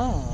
Oh.